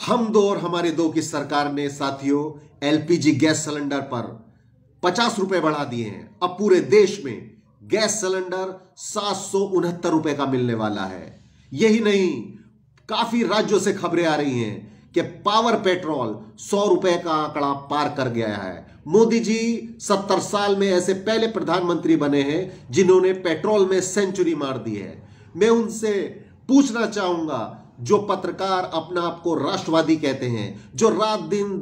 हम दो और हमारे दो की सरकार ने साथियों एलपीजी गैस सिलेंडर पर पचास रुपए बढ़ा दिए हैं। अब पूरे देश में गैस सिलेंडर सात सौ उनहत्तर रुपए का मिलने वाला है। यही नहीं, काफ़ी राज्यों से खबरें आ रही हैं कि पावर पेट्रोल सौ रुपए का आंकड़ा पार कर गया है। मोदी जी सत्तर साल में ऐसे पहले प्रधानमंत्री बने हैं जिन्होंने पेट्रोल में सेंचुरी मार दी है। मैं उनसे पूछना चाहूँगा जो पत्रकार अपना आप को राष्ट्रवादी कहते हैं, जो रात दिन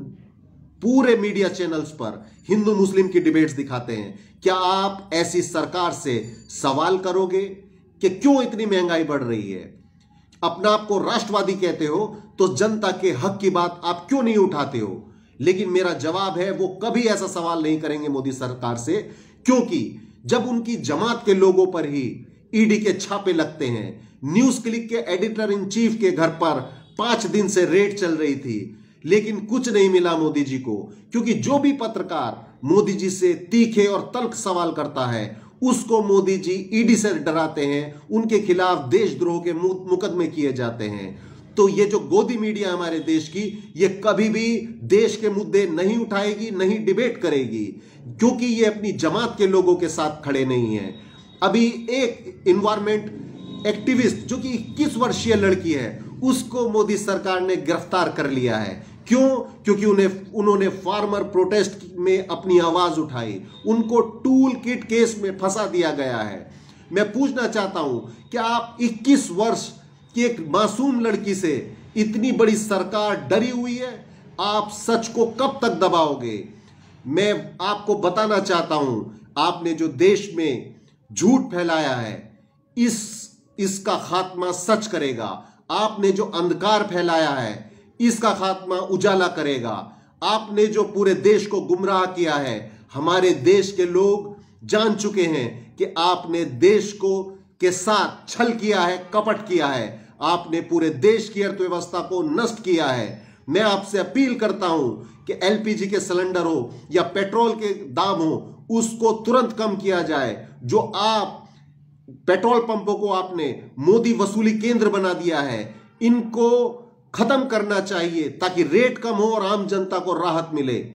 पूरे मीडिया चैनल्स पर हिंदू मुस्लिम की डिबेट्स दिखाते हैं, क्या आप ऐसी सरकार से सवाल करोगे कि क्यों इतनी महँगाई बढ़ रही है? अपना आप को राष्ट्रवादी कहते हो तो जनता के हक की बात आप क्यों नहीं उठाते हो? लेकिन मेरा जवाब है, वो कभी ऐसा सवाल नहीं करेंगे मोदी सरकार से, क्योंकि जब उनकी जमात के लोगों पर ही ईडी के छापे लगते हैं न्यूज़ क्लिक के एडिटर इन चीफ के घर पर पाँच दिन से रेड चल रही थी। लेकिन कुछ नहीं मिला मोदी जी को, क्योंकि जो भी पत्रकार मोदी जी से तीखे और तल्ख सवाल करता है, उसको मोदी जी ईडी से डराते हैं, उनके खिलाफ देशद्रोह के मुकदमे किए जाते हैं। तो ये जो गोदी मीडिया हमारे देश की, ये कभी भी देश के मुद्दे नहीं उठाएगी, नहीं डिबेट करेगी, क्योंकि ये अपनी जमात के लोगों के साथ खड़े नहीं है। अभी एक इन्वायरमेंट एक्टिविस्ट जो कि इक्कीस वर्षीय लड़की है, उसको मोदी सरकार ने गिरफ़्तार कर लिया है। क्यों? क्योंकि उन्हें, उन्होंने फार्मर प्रोटेस्ट में अपनी आवाज़ उठाई। उनको टूल किट केस में फंसा दिया गया है। मैं पूछना चाहता हूँ कि आप 21 वर्ष की एक मासूम लड़की से इतनी बड़ी सरकार डरी हुई है? आप सच को कब तक दबाओगे? मैं आपको बताना चाहता हूँ, आपने जो देश में झूठ फैलाया है, इस इसका खात्मा सच करेगा। आपने जो अंधकार फैलाया है, इसका खात्मा उजाला करेगा। आपने जो पूरे देश को गुमराह किया है, हमारे देश के लोग जान चुके हैं कि आपने देश को, के साथ छल किया है, कपट किया है। आपने पूरे देश की अर्थव्यवस्था को नष्ट किया है। मैं आपसे अपील करता हूँ कि एलपीजी के सिलेंडर हो या पेट्रोल के दाम हो, उसको तुरंत कम किया जाए। जो आप पेट्रोल पंपों को आपने मोदी वसूली केंद्र बना दिया है, इनको खत्म करना चाहिए ताकि रेट कम हो और आम जनता को राहत मिले।